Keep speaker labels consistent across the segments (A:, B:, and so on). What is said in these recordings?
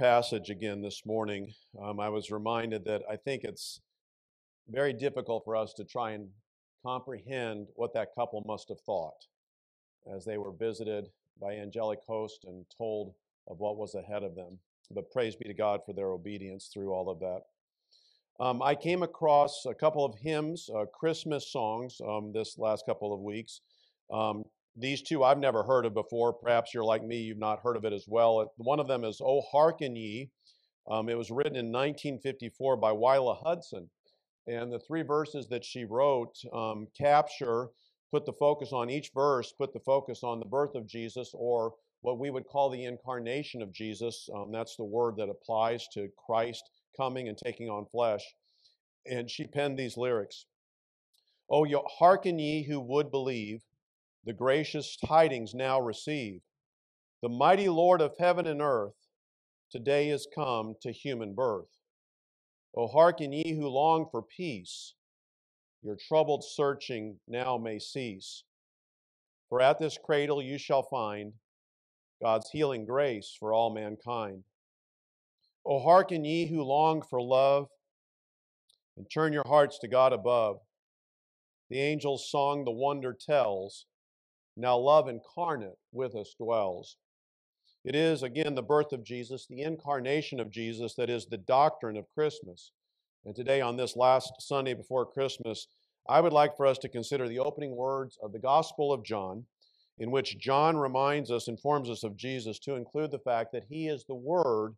A: passage again this morning, um, I was reminded that I think it's very difficult for us to try and comprehend what that couple must have thought as they were visited by angelic host and told of what was ahead of them. But praise be to God for their obedience through all of that. Um, I came across a couple of hymns, uh, Christmas songs, um, this last couple of weeks. Um, these two I've never heard of before. Perhaps you're like me, you've not heard of it as well. One of them is Oh Hearken Ye. Um, it was written in 1954 by Wihla Hutson. And the three verses that she wrote um, capture, put the focus on each verse, put the focus on the birth of Jesus or what we would call the incarnation of Jesus. Um, that's the word that applies to Christ coming and taking on flesh. And she penned these lyrics Oh, hearken ye who would believe, the gracious tidings now receive. The mighty Lord of heaven and earth today is come to human birth. O hearken ye who long for peace, your troubled searching now may cease. For at this cradle you shall find God's healing grace for all mankind. O hearken ye who long for love, and turn your hearts to God above. The angel's song the wonder tells, now love incarnate with us dwells. It is, again, the birth of Jesus, the incarnation of Jesus, that is the doctrine of Christmas. And today, on this last Sunday before Christmas, I would like for us to consider the opening words of the Gospel of John, in which John reminds us, informs us of Jesus, to include the fact that he is the Word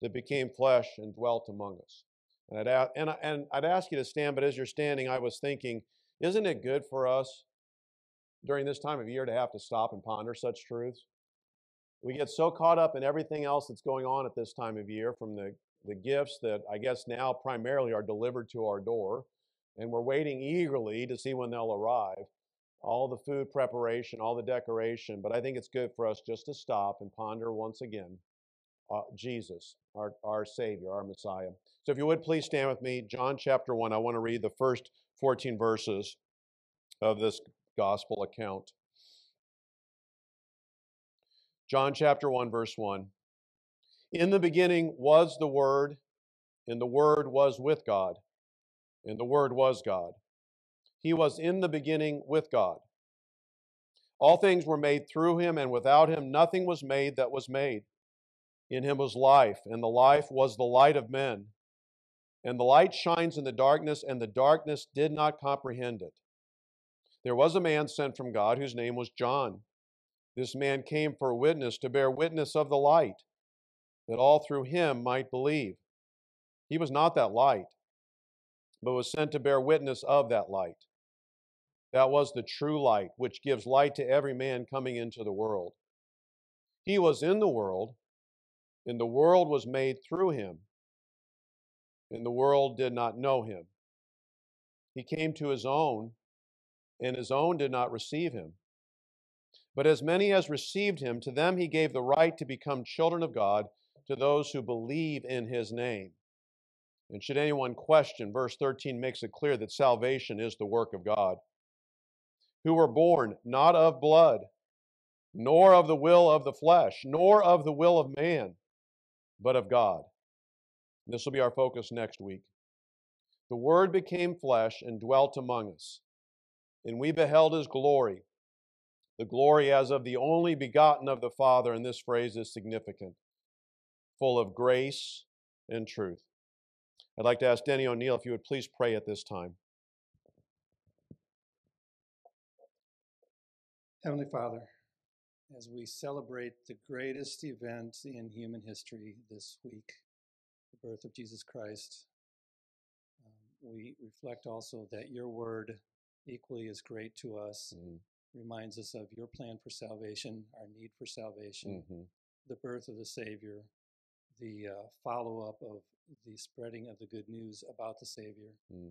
A: that became flesh and dwelt among us. And I'd, and, and I'd ask you to stand, but as you're standing, I was thinking, isn't it good for us during this time of year to have to stop and ponder such truths? We get so caught up in everything else that's going on at this time of year, from the, the gifts that I guess now primarily are delivered to our door, and we're waiting eagerly to see when they'll arrive. All the food preparation, all the decoration, but I think it's good for us just to stop and ponder once again uh, Jesus, our, our Savior, our Messiah. So if you would please stand with me, John chapter 1. I want to read the first 14 verses of this gospel account. John chapter 1, verse 1. In the beginning was the Word, and the Word was with God, and the Word was God. He was in the beginning with God. All things were made through him, and without him nothing was made that was made. In him was life, and the life was the light of men. And the light shines in the darkness, and the darkness did not comprehend it. There was a man sent from God whose name was John. This man came for a witness to bear witness of the light, that all through him might believe. He was not that light, but was sent to bear witness of that light. That was the true light, which gives light to every man coming into the world. He was in the world, and the world was made through him, and the world did not know him. He came to his own, and his own did not receive him. But as many as received him, to them he gave the right to become children of God, to those who believe in his name. And should anyone question, verse 13 makes it clear that salvation is the work of God. Who were born not of blood, nor of the will of the flesh, nor of the will of man, but of God. This will be our focus next week. The Word became flesh and dwelt among us and we beheld his glory, the glory as of the only begotten of the Father, and this phrase is significant, full of grace and truth. I'd like to ask Denny O'Neill if you would please pray at this time.
B: Heavenly Father, as we celebrate the greatest event in human history this week, the birth of Jesus Christ, um, we reflect also that your word equally as great to us. Mm-hmm. Reminds us of your plan for salvation, our need for salvation, mm-hmm. the birth of the Savior, the uh, follow up of the spreading of the good news about the Savior. Mm.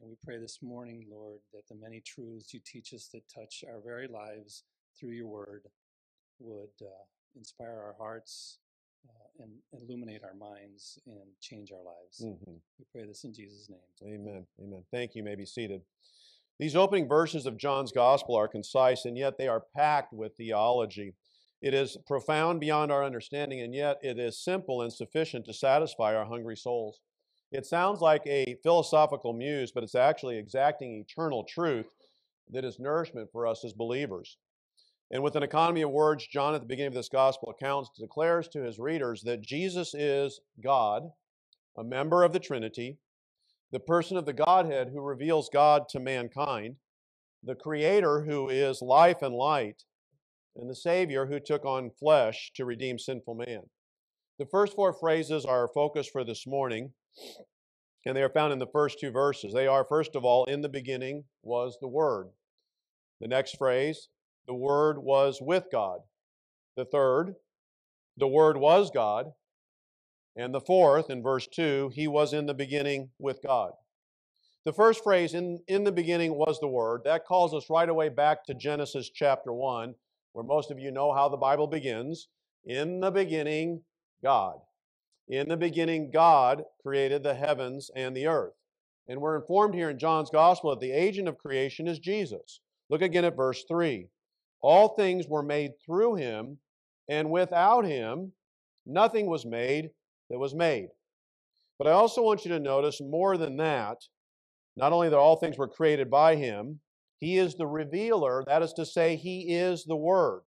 B: And we pray this morning, Lord, that the many truths you teach us that touch our very lives through your word would uh, inspire our hearts uh, and illuminate our minds and change our lives. Mm-hmm. We pray this in Jesus' name.
A: Amen. Amen. Thank you. you may be seated. These opening verses of John's Gospel are concise, and yet they are packed with theology. It is profound beyond our understanding, and yet it is simple and sufficient to satisfy our hungry souls. It sounds like a philosophical muse, but it's actually exacting eternal truth that is nourishment for us as believers. And with an economy of words, John, at the beginning of this gospel account, declares to his readers that Jesus is God, a member of the Trinity, the person of the Godhead who reveals God to mankind, the Creator who is life and light, and the Savior who took on flesh to redeem sinful man. The first four phrases are our focus for this morning, and they are found in the first two verses. They are, first of all, in the beginning was the Word. The next phrase, the Word was with God. The third, the Word was God. And the fourth, in verse 2, he was in the beginning with God. The first phrase, in, in the beginning was the Word, that calls us right away back to Genesis chapter 1, where most of you know how the Bible begins. In the beginning, God. In the beginning, God created the heavens and the earth. And we're informed here in John's Gospel that the agent of creation is Jesus. Look again at verse 3. All things were made through him, and without him, nothing was made that was made. But I also want you to notice more than that, not only that all things were created by him, he is the revealer, that is to say, he is the Word.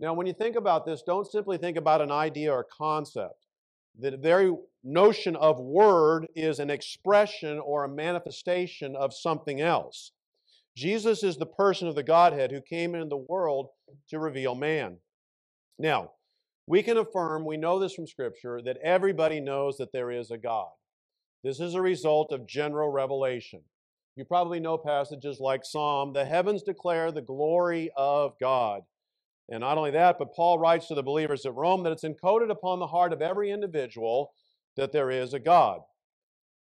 A: Now, when you think about this, don't simply think about an idea or concept. The very notion of Word is an expression or a manifestation of something else. Jesus is the person of the Godhead who came into the world to reveal man. Now, we can affirm, we know this from Scripture, that everybody knows that there is a God. This is a result of general revelation. You probably know passages like Psalm, the heavens declare the glory of God. And not only that, but Paul writes to the believers at Rome that it's encoded upon the heart of every individual that there is a God.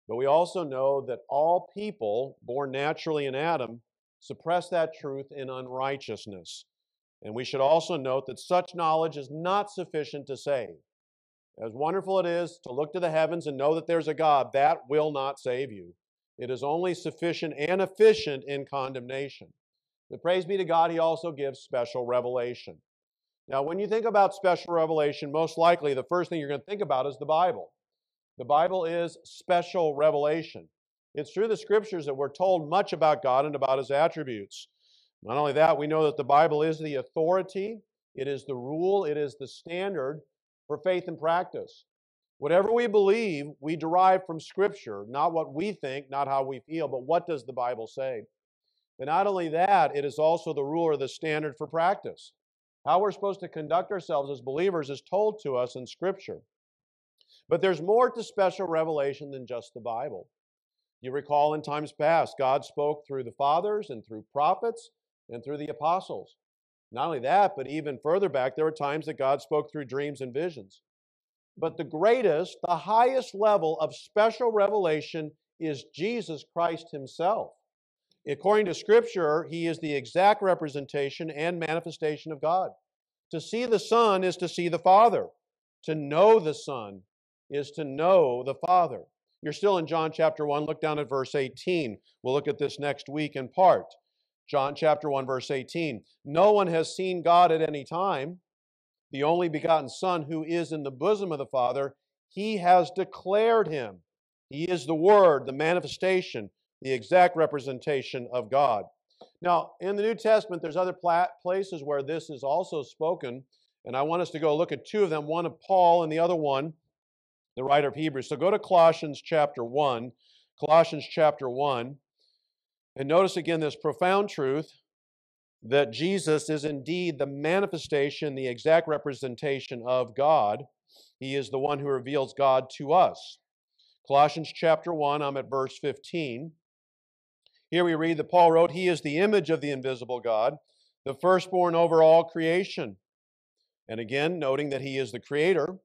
A: But we also know that all people born naturally in Adam suppress that truth in unrighteousness. And we should also note that such knowledge is not sufficient to save. As wonderful it is to look to the heavens and know that there's a God, that will not save you. It is only sufficient and efficient in condemnation. But praise be to God, He also gives special revelation. Now, when you think about special revelation, most likely the first thing you're going to think about is the Bible. The Bible is special revelation. It's through the scriptures that we're told much about God and about His attributes. Not only that, we know that the Bible is the authority, it is the rule, it is the standard for faith and practice. Whatever we believe, we derive from Scripture, not what we think, not how we feel, but what does the Bible say? And not only that, it is also the rule or the standard for practice. How we're supposed to conduct ourselves as believers is told to us in Scripture. But there's more to special revelation than just the Bible. You recall in times past, God spoke through the fathers and through prophets and through the apostles. Not only that, but even further back, there were times that God spoke through dreams and visions. But the greatest, the highest level of special revelation is Jesus Christ Himself. According to Scripture, He is the exact representation and manifestation of God. To see the Son is to see the Father. To know the Son is to know the Father. You're still in John chapter 1. Look down at verse 18. We'll look at this next week in part. John chapter 1, verse 18. No one has seen God at any time the only begotten Son who is in the bosom of the Father, he has declared him. He is the Word, the manifestation, the exact representation of God. Now, in the New Testament, there's other places where this is also spoken, and I want us to go look at two of them one of Paul and the other one, the writer of Hebrews. So go to Colossians chapter 1. Colossians chapter 1. And notice again this profound truth that Jesus is indeed the manifestation, the exact representation of God. He is the one who reveals God to us. Colossians chapter 1, I'm at verse 15. Here we read that Paul wrote, He is the image of the invisible God, the firstborn over all creation. And again, noting that He is the creator.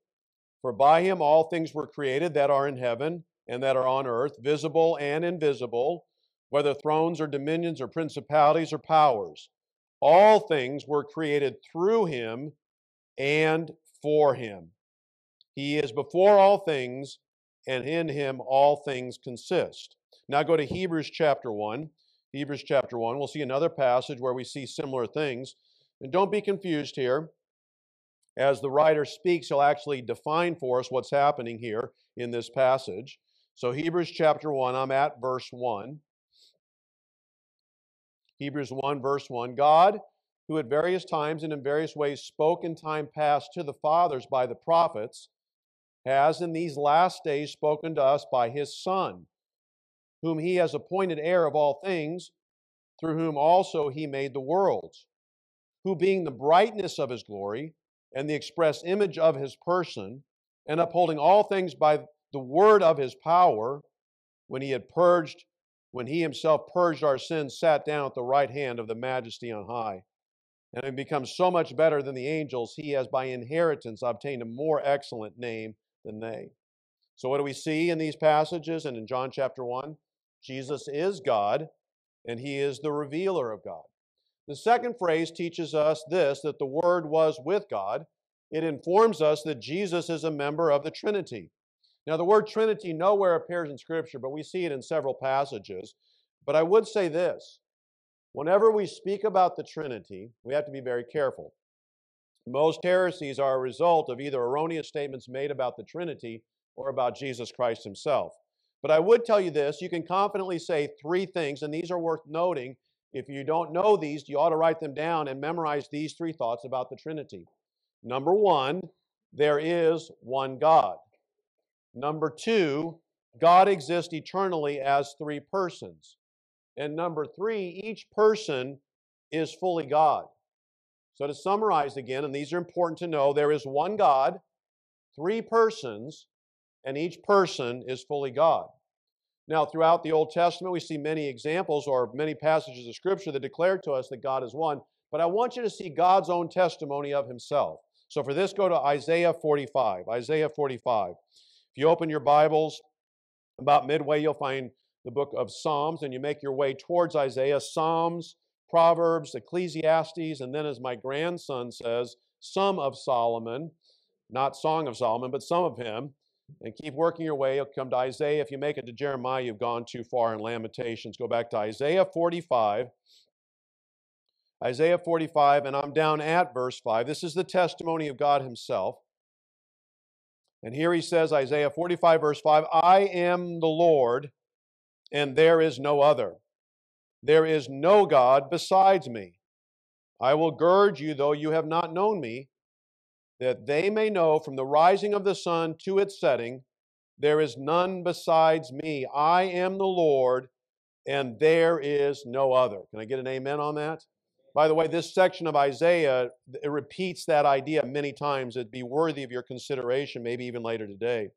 A: For by Him all things were created that are in heaven and that are on earth, visible and invisible, whether thrones or dominions or principalities or powers. All things were created through him and for him. He is before all things, and in him all things consist. Now go to Hebrews chapter 1. Hebrews chapter 1. We'll see another passage where we see similar things. And don't be confused here. as the writer speaks, he'll actually define for us what's happening here in this passage. So, Hebrews chapter 1, I'm at verse 1. Hebrews 1, verse 1. God, who at various times and in various ways spoke in time past to the fathers by the prophets, has in these last days spoken to us by his Son, whom he has appointed heir of all things, through whom also he made the worlds, who being the brightness of his glory and the express image of his person, and upholding all things by the word of his power, when he had purged, when he himself purged our sins, sat down at the right hand of the majesty on high. And having become so much better than the angels, he has by inheritance obtained a more excellent name than they. So, what do we see in these passages and in John chapter 1? Jesus is God, and he is the revealer of God. The second phrase teaches us this that the Word was with God. It informs us that Jesus is a member of the Trinity. Now, the word Trinity nowhere appears in Scripture, but we see it in several passages. But I would say this whenever we speak about the Trinity, we have to be very careful. Most heresies are a result of either erroneous statements made about the Trinity or about Jesus Christ himself. But I would tell you this you can confidently say three things, and these are worth noting. If you don't know these, you ought to write them down and memorize these three thoughts about the Trinity. Number one, there is one God. Number two, God exists eternally as three persons. And number three, each person is fully God. So to summarize again, and these are important to know, there is one God, three persons, and each person is fully God. Now, throughout the Old Testament, we see many examples or many passages of Scripture that declare to us that God is one, but I want you to see God's own testimony of Himself. So for this, go to Isaiah 45. Isaiah 45. You open your Bibles, about midway, you'll find the book of Psalms, and you make your way towards Isaiah. Psalms, Proverbs, Ecclesiastes, and then, as my grandson says, some of Solomon, not Song of Solomon, but some of him and keep working your way. You'll come to Isaiah. If you make it to Jeremiah, you've gone too far in Lamentations. Go back to Isaiah 45. Isaiah 45, and I'm down at verse 5. This is the testimony of God Himself. And here He says, Isaiah 45, verse 5 I am the Lord, and there is no other. There is no God besides me. I will gird you, though you have not known me that they may know from the rising of the sun to its setting, there is none besides me. I am the Lord, and there is no other. Can I get an amen on that? By the way, this section of Isaiah it repeats that idea many times. It'd be worthy of your consideration, maybe even later today.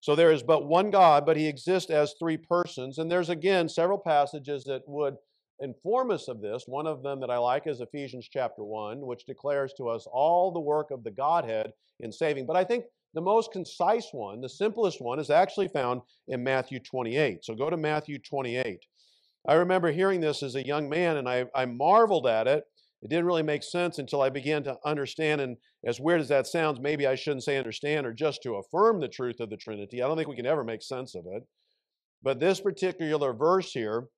A: So there is but one God, but he exists as three persons. And there's again several passages that would inform us of this. One of them that I like is Ephesians chapter 1, which declares to us all the work of the Godhead in saving. But I think the most concise one, the simplest one, is actually found in Matthew 28. So go to Matthew 28. I remember hearing this as a young man and I, I marveled at it. It didn't really make sense until I began to understand. And as weird as that sounds, maybe I shouldn't say understand or just to affirm the truth of the Trinity. I don't think we can ever make sense of it. But this particular verse here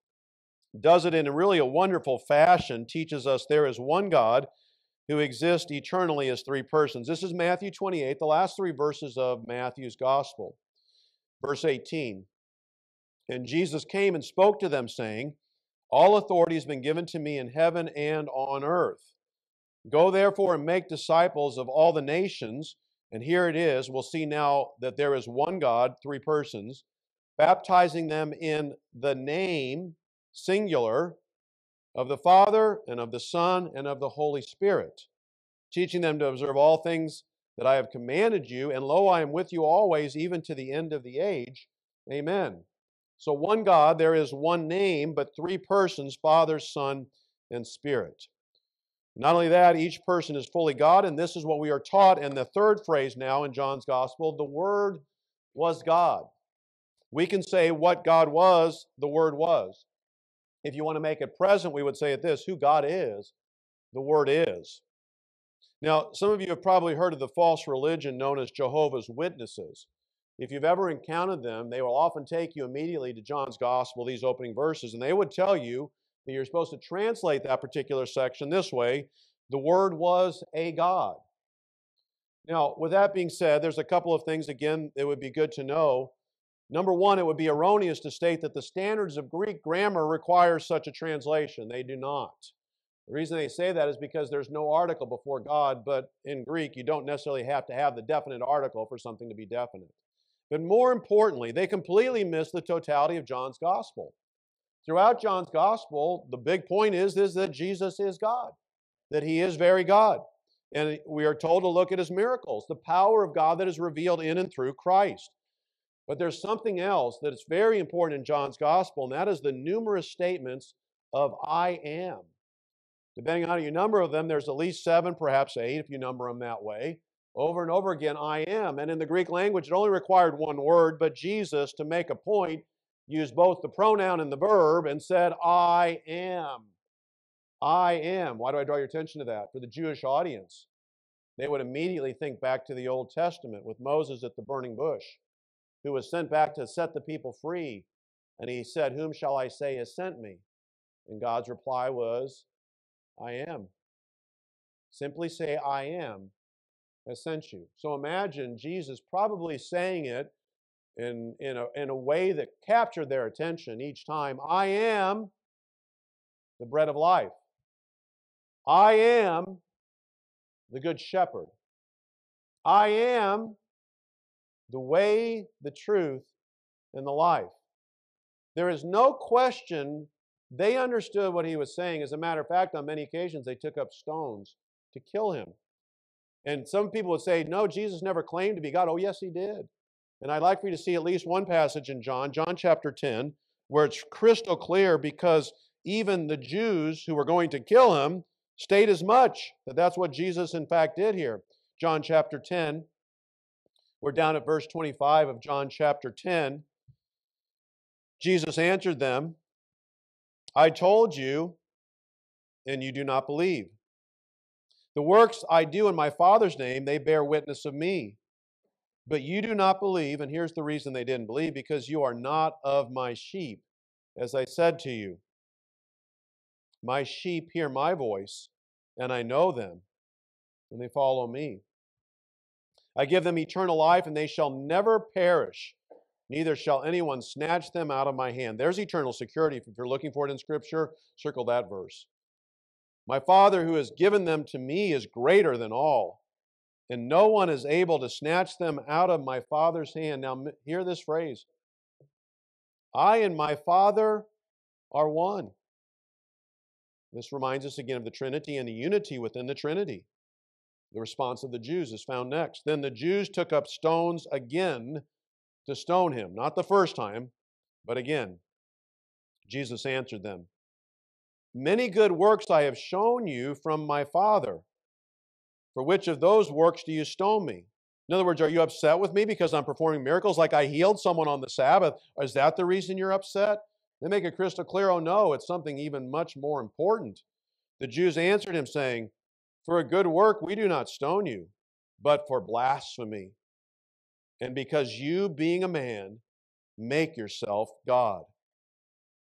A: does it in really a wonderful fashion, teaches us there is one God who exists eternally as three persons. This is Matthew 28, the last three verses of Matthew's gospel. Verse 18 And Jesus came and spoke to them, saying, All authority has been given to me in heaven and on earth. Go therefore and make disciples of all the nations. And here it is. We'll see now that there is one God, three persons, baptizing them in the name singular, of the Father and of the Son and of the Holy Spirit, teaching them to observe all things that I have commanded you, and lo, I am with you always, even to the end of the age. Amen. So, one God, there is one name, but three persons Father, Son, and Spirit. Not only that, each person is fully God, and this is what we are taught in the third phrase now in John's Gospel the Word was God. We can say what God was, the Word was. If you want to make it present, we would say it this who God is, the Word is. Now, some of you have probably heard of the false religion known as Jehovah's Witnesses. If you've ever encountered them, they will often take you immediately to John's Gospel, these opening verses, and they would tell you that you're supposed to translate that particular section this way the Word was a God. Now, with that being said, there's a couple of things, again, that would be good to know. Number one, it would be erroneous to state that the standards of Greek grammar require such a translation. They do not. The reason they say that is because there's no article before God, but in Greek, you don't necessarily have to have the definite article for something to be definite. But more importantly, they completely miss the totality of John's gospel. Throughout John's gospel, the big point is, is that Jesus is God, that he is very God. And we are told to look at his miracles, the power of God that is revealed in and through Christ. But there's something else that is very important in John's gospel, and that is the numerous statements of I am. Depending on how you number them, there's at least seven, perhaps eight, if you number them that way. Over and over again, I am. And in the Greek language, it only required one word, but Jesus, to make a point, used both the pronoun and the verb and said, I am. I am. Why do I draw your attention to that? For the Jewish audience, they would immediately think back to the Old Testament with Moses at the burning bush, who was sent back to set the people free. And he said, Whom shall I say has sent me? And God's reply was, I am. Simply say, I am, has sent you. So imagine Jesus probably saying it in, in, a, in a way that captured their attention each time. I am the bread of life. I am the good shepherd. I am the way, the truth, and the life. There is no question they understood what he was saying. As a matter of fact, on many occasions, they took up stones to kill him. And some people would say, no, Jesus never claimed to be God. Oh, yes, he did. And I'd like for you to see at least one passage in John, John chapter 10, where it's crystal clear because even the Jews who were going to kill him state as much that that's what Jesus, in fact, did here. John chapter 10, we're down at verse 25 of John chapter 10. Jesus answered them, I told you, and you do not believe. The works I do in my Father's name, they bear witness of me. But you do not believe, and here's the reason they didn't believe because you are not of my sheep, as I said to you. My sheep hear my voice, and I know them, and they follow me. I give them eternal life, and they shall never perish, neither shall anyone snatch them out of my hand. There's eternal security. If you're looking for it in Scripture, circle that verse. My Father who has given them to me is greater than all, and no one is able to snatch them out of my Father's hand. Now, hear this phrase I and my Father are one. This reminds us again of the Trinity and the unity within the Trinity. The response of the Jews is found next. Then the Jews took up stones again to stone him. Not the first time, but again. Jesus answered them Many good works I have shown you from my Father. For which of those works do you stone me? In other words, are you upset with me because I'm performing miracles like I healed someone on the Sabbath? Is that the reason you're upset? They make it crystal clear oh, no, it's something even much more important. The Jews answered him, saying, For a good work we do not stone you, but for blasphemy and because you, being a man, make yourself God.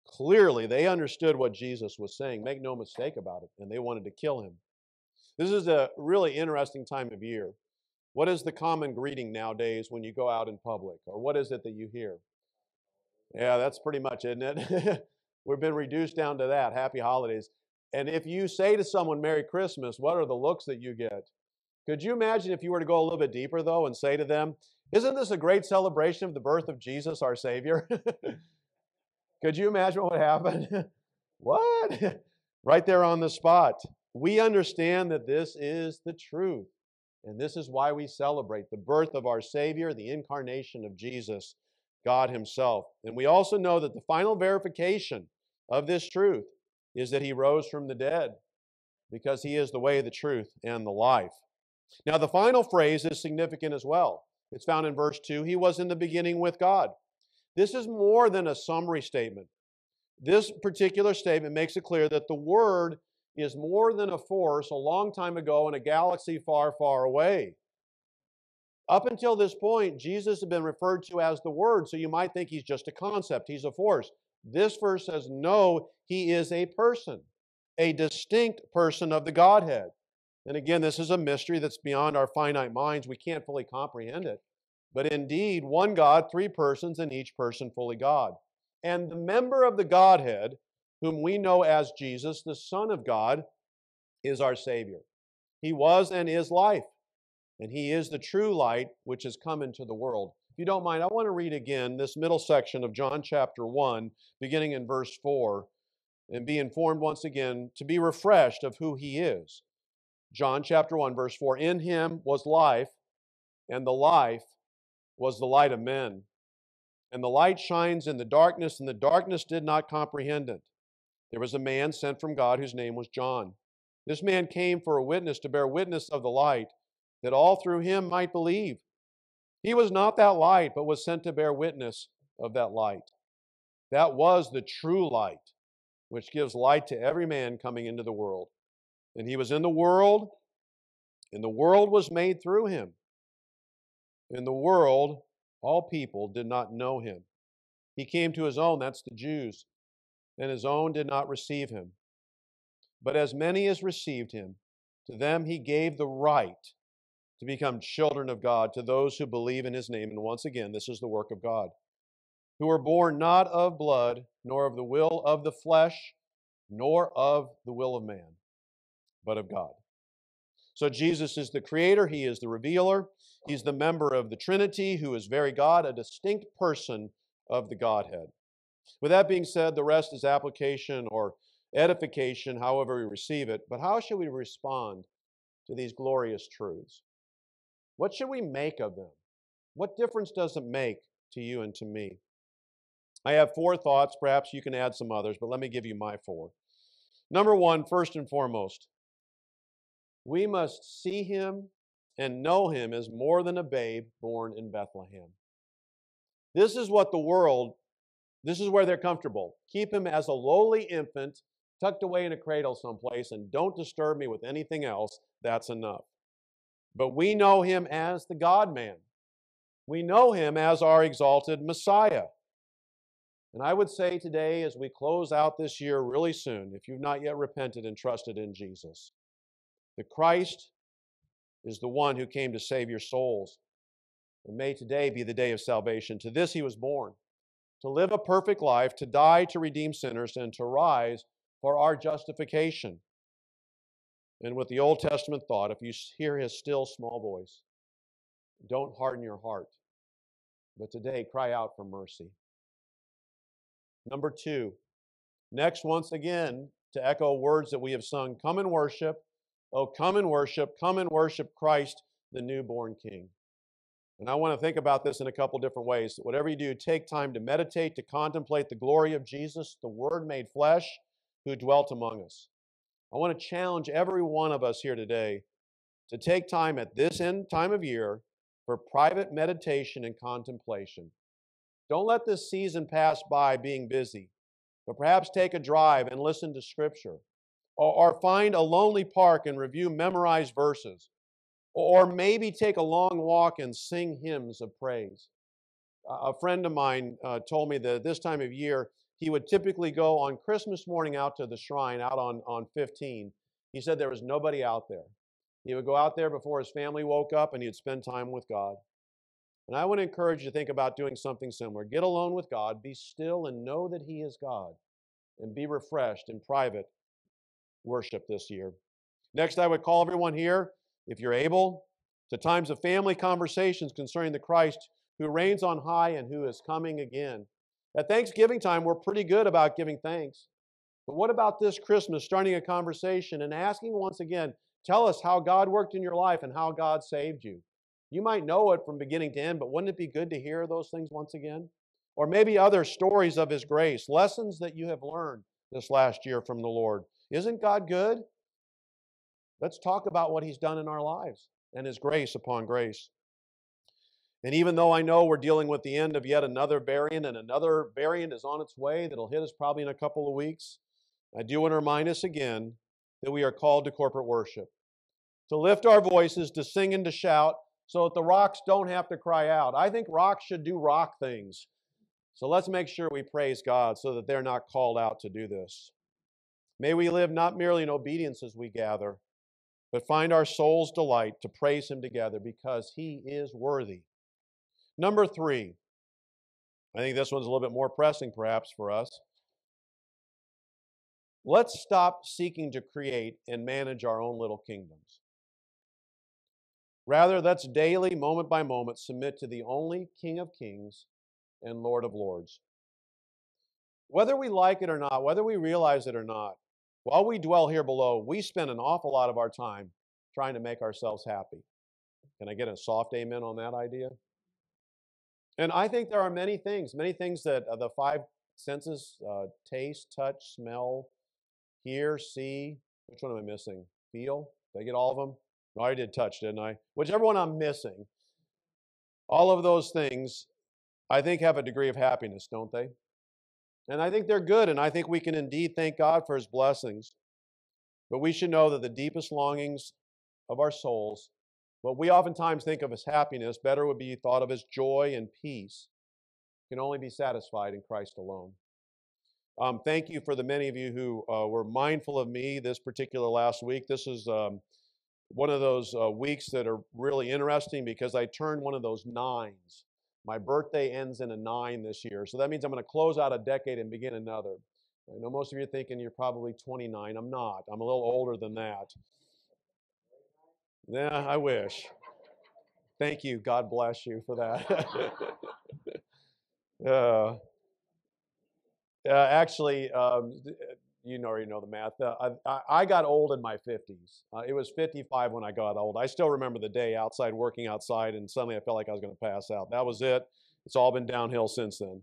A: Clearly, they understood what Jesus was saying. Make no mistake about it. And they wanted to kill him. This is a really interesting time of year. What is the common greeting nowadays when you go out in public? Or what is it that you hear? Yeah, that's pretty much, isn't it? We've been reduced down to that. Happy holidays. And if you say to someone, Merry Christmas, what are the looks that you get? Could you imagine if you were to go a little bit deeper, though, and say to them, isn't this a great celebration of the birth of Jesus, our Savior? Could you imagine what would happen? what? right there on the spot. We understand that this is the truth. And this is why we celebrate the birth of our Savior, the incarnation of Jesus, God Himself. And we also know that the final verification of this truth is that He rose from the dead because He is the way, the truth, and the life. Now, the final phrase is significant as well. It's found in verse 2. He was in the beginning with God. This is more than a summary statement. This particular statement makes it clear that the Word is more than a force a long time ago in a galaxy far, far away. Up until this point, Jesus had been referred to as the Word, so you might think he's just a concept, he's a force. This verse says, no, he is a person, a distinct person of the Godhead. And again, this is a mystery that's beyond our finite minds. We can't fully comprehend it. But indeed, one God, three persons, and each person fully God. And the member of the Godhead, whom we know as Jesus, the Son of God, is our Savior. He was and is life, and He is the true light which has come into the world. If you don't mind, I want to read again this middle section of John chapter 1, beginning in verse 4, and be informed once again to be refreshed of who He is. John chapter 1, verse 4 In Him was life, and the life was the light of men. And the light shines in the darkness, and the darkness did not comprehend it. There was a man sent from God whose name was John. This man came for a witness to bear witness of the light, that all through him might believe. He was not that light, but was sent to bear witness of that light. That was the true light, which gives light to every man coming into the world. And he was in the world, and the world was made through him. In the world, all people did not know him. He came to his own, that's the Jews, and his own did not receive him. But as many as received him, to them he gave the right to become children of God, to those who believe in his name. And once again, this is the work of God, who were born not of blood, nor of the will of the flesh, nor of the will of man, but of God. So Jesus is the creator, he is the revealer, he's the member of the Trinity, who is very God, a distinct person of the Godhead. With that being said, the rest is application or edification, however we receive it. But how should we respond to these glorious truths? What should we make of them? What difference does it make to you and to me? I have four thoughts. Perhaps you can add some others, but let me give you my four. Number one, first and foremost, we must see him and know him as more than a babe born in Bethlehem. This is what the world, this is where they're comfortable. Keep him as a lowly infant tucked away in a cradle someplace and don't disturb me with anything else. That's enough. But we know him as the God man. We know him as our exalted Messiah. And I would say today, as we close out this year really soon, if you've not yet repented and trusted in Jesus, the Christ is the one who came to save your souls. And may today be the day of salvation. To this he was born, to live a perfect life, to die to redeem sinners, and to rise for our justification. And with the Old Testament thought, if you hear his still small voice, don't harden your heart, but today cry out for mercy. Number two, next, once again, to echo words that we have sung come and worship, Oh, come and worship, come and worship Christ, the newborn King. And I want to think about this in a couple different ways. Whatever you do, take time to meditate, to contemplate the glory of Jesus, the Word made flesh, who dwelt among us. I want to challenge every one of us here today to take time at this end time of year for private meditation and contemplation. Don't let this season pass by being busy, but perhaps take a drive and listen to Scripture or, or find a lonely park and review memorized verses, or maybe take a long walk and sing hymns of praise. A friend of mine uh, told me that this time of year, he would typically go on Christmas morning out to the shrine out on, on 15. He said there was nobody out there. He would go out there before his family woke up and he'd spend time with God. And I would encourage you to think about doing something similar. Get alone with God, be still, and know that He is God, and be refreshed in private worship this year. Next, I would call everyone here, if you're able, to times of family conversations concerning the Christ who reigns on high and who is coming again. At Thanksgiving time, we're pretty good about giving thanks. But what about this Christmas, starting a conversation and asking once again, tell us how God worked in your life and how God saved you? You might know it from beginning to end, but wouldn't it be good to hear those things once again? Or maybe other stories of His grace, lessons that you have learned this last year from the Lord. Isn't God good? Let's talk about what He's done in our lives and His grace upon grace. And even though I know we're dealing with the end of yet another variant, and another variant is on its way that'll hit us probably in a couple of weeks, I do want to remind us again that we are called to corporate worship, to lift our voices, to sing and to shout, so that the rocks don't have to cry out. I think rocks should do rock things. So let's make sure we praise God so that they're not called out to do this. May we live not merely in obedience as we gather, but find our soul's delight to praise Him together because He is worthy. Number three, I think this one's a little bit more pressing perhaps for us. Let's stop seeking to create and manage our own little kingdoms. Rather, let's daily, moment by moment, submit to the only King of Kings and Lord of Lords. Whether we like it or not, whether we realize it or not, while we dwell here below, we spend an awful lot of our time trying to make ourselves happy. Can I get a soft amen on that idea? And I think there are many things, many things that uh, the five senses uh, taste, touch, smell, hear, see. Which one am I missing? Feel? Did I get all of them? No, I did touch, didn't I? Whichever one I'm missing. All of those things, I think, have a degree of happiness, don't they? And I think they're good, and I think we can indeed thank God for His blessings. But we should know that the deepest longings of our souls, what we oftentimes think of as happiness, better would be thought of as joy and peace, can only be satisfied in Christ alone. Um, thank you for the many of you who uh, were mindful of me this particular last week. This is um, one of those uh, weeks that are really interesting because I turned one of those nines. My birthday ends in a nine this year. So that means I'm going to close out a decade and begin another. I know most of you are thinking you're probably 29. I'm not. I'm a little older than that. Yeah, I wish. Thank you. God bless you for that. uh, uh, actually, um, you already know the math. Uh, I, I, got old in my 50s. Uh, it was 55 when I got old. I still remember the day outside working outside, and suddenly I felt like I was going to pass out. That was it. It's all been downhill since then.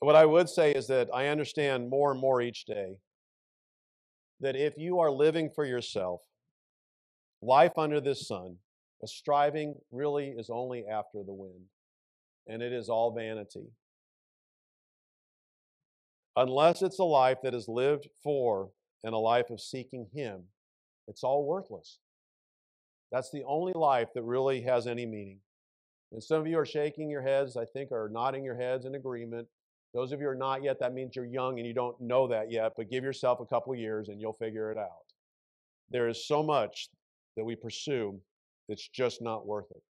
A: What I would say is that I understand more and more each day that if you are living for yourself, life under this sun, a striving really is only after the wind, and it is all vanity unless it's a life that is lived for and a life of seeking Him, it's all worthless. That's the only life that really has any meaning. And some of you are shaking your heads, I think, or nodding your heads in agreement. Those of you are not yet, that means you're young and you don't know that yet, but give yourself a couple years and you'll figure it out. There is so much that we pursue that's just not worth it.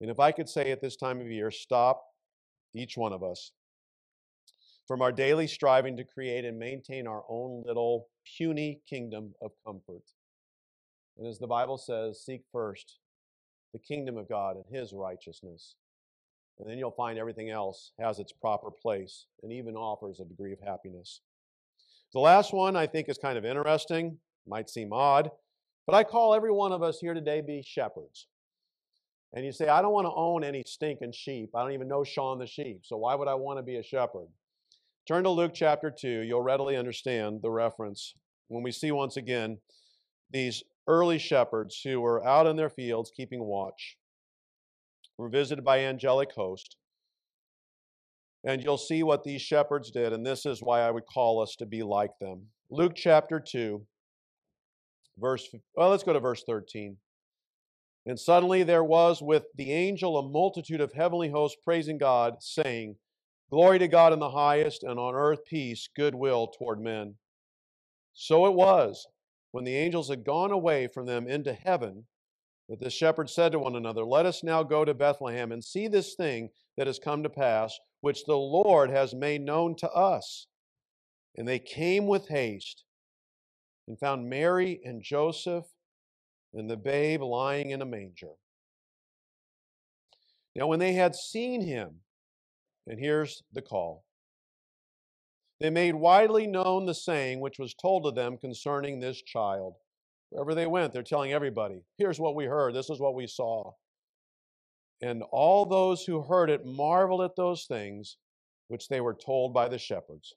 A: And if I could say at this time of year, stop, each one of us, from our daily striving to create and maintain our own little puny kingdom of comfort. And as the Bible says, seek first the kingdom of God and his righteousness. And then you'll find everything else has its proper place and even offers a degree of happiness. The last one I think is kind of interesting, might seem odd, but I call every one of us here today be shepherds. And you say, I don't want to own any stinking sheep. I don't even know Shaun the sheep. So why would I want to be a shepherd? Turn to Luke chapter 2. You'll readily understand the reference when we see once again these early shepherds who were out in their fields keeping watch were visited by angelic host. And you'll see what these shepherds did, and this is why I would call us to be like them. Luke chapter 2, verse, well, let's go to verse 13. And suddenly there was with the angel a multitude of heavenly hosts praising God, saying, Glory to God in the highest, and on earth peace, goodwill toward men. So it was, when the angels had gone away from them into heaven, that the shepherds said to one another, Let us now go to Bethlehem and see this thing that has come to pass, which the Lord has made known to us. And they came with haste and found Mary and Joseph and the babe lying in a manger. Now, when they had seen him, and here's the call. They made widely known the saying which was told to them concerning this child. Wherever they went, they're telling everybody, here's what we heard, this is what we saw. And all those who heard it marveled at those things which they were told by the shepherds.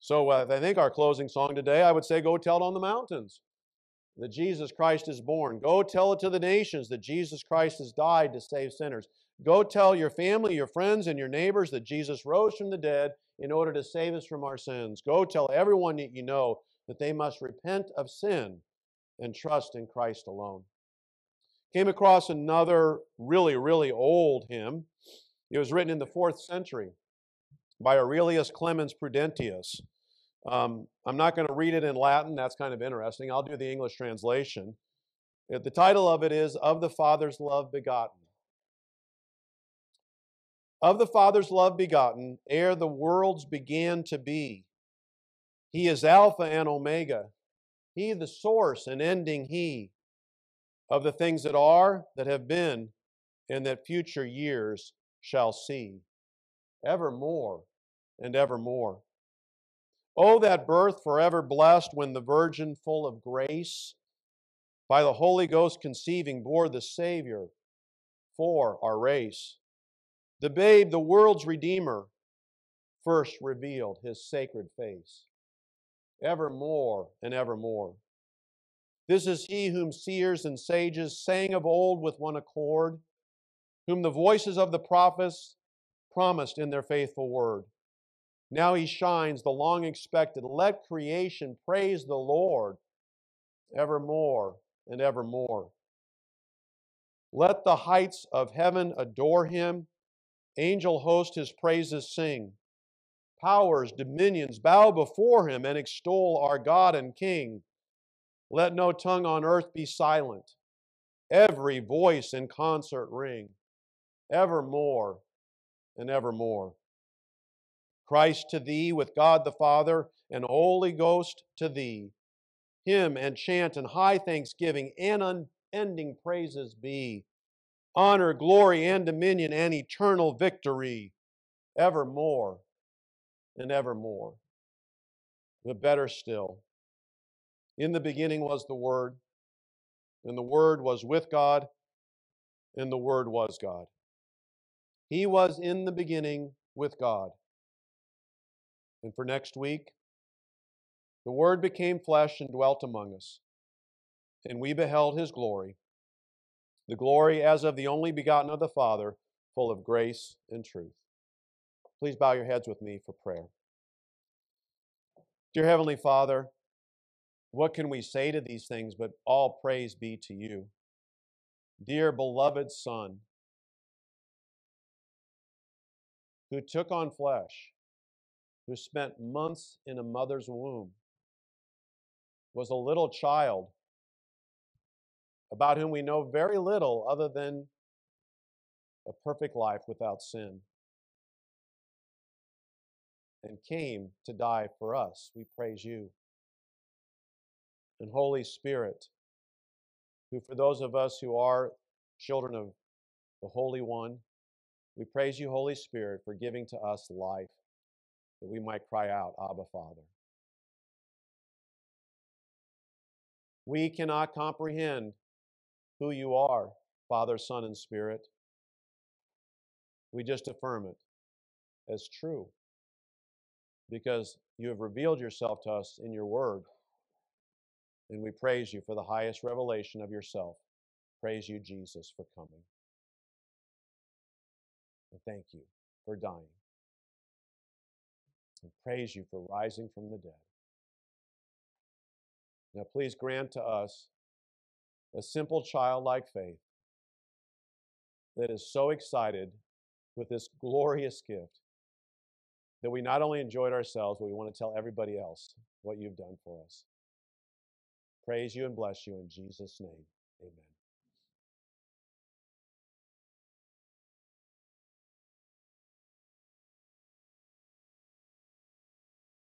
A: So uh, I think our closing song today, I would say, go tell it on the mountains that Jesus Christ is born. Go tell it to the nations that Jesus Christ has died to save sinners. Go tell your family, your friends, and your neighbors that Jesus rose from the dead in order to save us from our sins. Go tell everyone that you know that they must repent of sin and trust in Christ alone. Came across another really, really old hymn. It was written in the fourth century by Aurelius Clemens Prudentius. Um, I'm not going to read it in Latin. That's kind of interesting. I'll do the English translation. Uh, The title of it is Of the Father's Love Begotten. Of the Father's love begotten, ere the worlds began to be. He is Alpha and Omega, He the source and ending He of the things that are, that have been, and that future years shall see, evermore and evermore. Oh, that birth forever blessed when the Virgin full of grace, by the Holy Ghost conceiving, bore the Savior for our race. The babe, the world's Redeemer, first revealed his sacred face, evermore and evermore. This is he whom seers and sages sang of old with one accord, whom the voices of the prophets promised in their faithful word. Now he shines, the long expected. Let creation praise the Lord evermore and evermore. Let the heights of heaven adore him. Angel host his praises sing. Powers, dominions bow before him and extol our God and King. Let no tongue on earth be silent. Every voice in concert ring, evermore and evermore. Christ to thee, with God the Father and Holy Ghost to thee. Hymn and chant and high thanksgiving and unending praises be. Honor, glory, and dominion and eternal victory, evermore and evermore. But better still, in the beginning was the Word, and the Word was with God, and the Word was God. He was in the beginning with God. And for next week, the Word became flesh and dwelt among us, and we beheld His glory, the glory as of the only begotten of the Father, full of grace and truth. Please bow your heads with me for prayer. Dear Heavenly Father, what can we say to these things but all praise be to you? Dear beloved Son, who took on flesh, who spent months in a mother's womb, was a little child about whom we know very little other than a perfect life without sin, and came to die for us. We praise you. And Holy Spirit, who for those of us who are children of the Holy One, we praise you, Holy Spirit, for giving to us life that we might cry out, Abba, Father. We cannot comprehend who you are, Father, Son, and Spirit. We just affirm it as true because you have revealed yourself to us in your word. And we praise you for the highest revelation of yourself. Praise you, Jesus, for coming. And thank you for dying. And praise you for rising from the dead. Now, please grant to us a simple childlike faith that is so excited with this glorious gift that we not only enjoyed ourselves, but we want to tell everybody else what you've done for us. Praise you and bless you in Jesus' name. Amen.